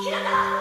ひだ